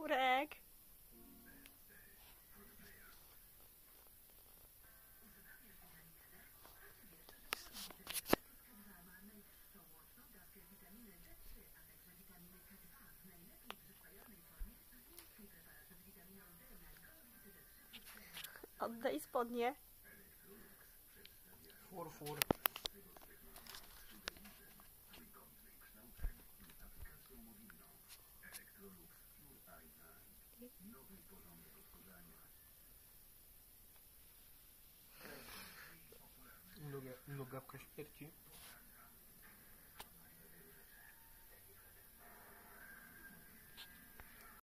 Turek. Oddaj spodnie. Fur, fur. Nogawka śmierci.